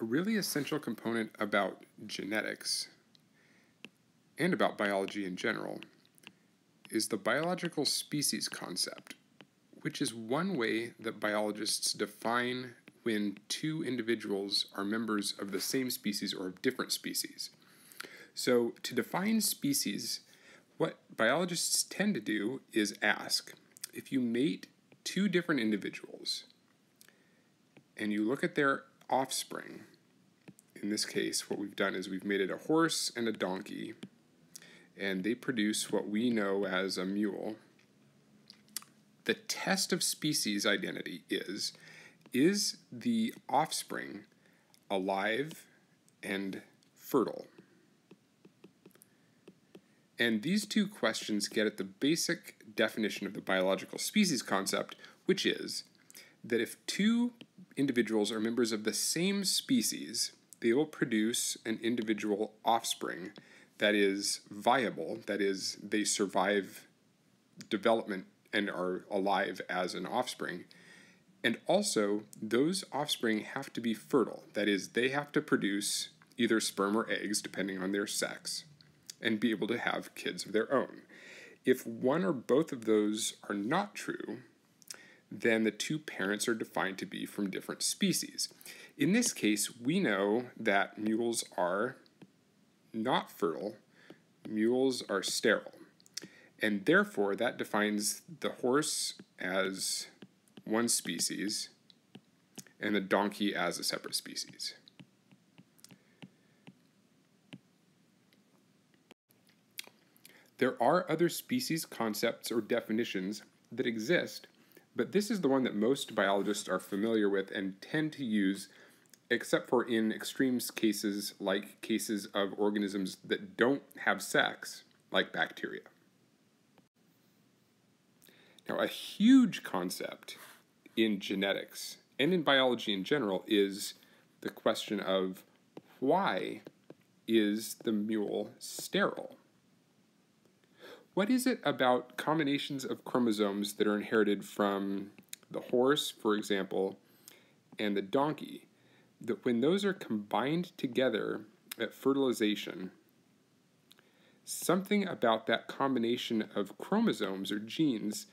a really essential component about genetics and about biology in general is the biological species concept, which is one way that biologists define when two individuals are members of the same species or of different species. So, to define species, what biologists tend to do is ask if you mate two different individuals and you look at their offspring, in this case, what we've done is we've made it a horse and a donkey, and they produce what we know as a mule. The test of species identity is is the offspring alive and fertile? And these two questions get at the basic definition of the biological species concept, which is that if two individuals are members of the same species, they will produce an individual offspring that is viable, that is, they survive development and are alive as an offspring. And also, those offspring have to be fertile, that is, they have to produce either sperm or eggs, depending on their sex, and be able to have kids of their own. If one or both of those are not true, then the two parents are defined to be from different species. In this case, we know that mules are not fertile, mules are sterile. And therefore, that defines the horse as one species and the donkey as a separate species. There are other species concepts or definitions that exist, but this is the one that most biologists are familiar with and tend to use except for in extreme cases like cases of organisms that don't have sex, like bacteria. Now, a huge concept in genetics and in biology in general is the question of why is the mule sterile? What is it about combinations of chromosomes that are inherited from the horse, for example, and the donkey that when those are combined together at fertilization, something about that combination of chromosomes or genes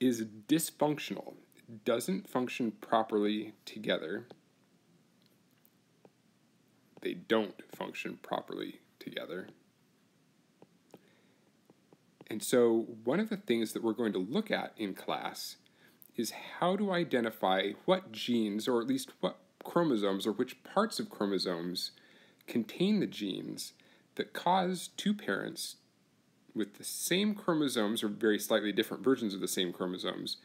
is dysfunctional. It doesn't function properly together. They don't function properly together. And so, one of the things that we're going to look at in class is how to identify what genes, or at least what chromosomes or which parts of chromosomes contain the genes that cause two parents with the same chromosomes or very slightly different versions of the same chromosomes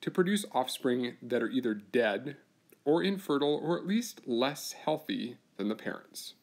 to produce offspring that are either dead or infertile or at least less healthy than the parents.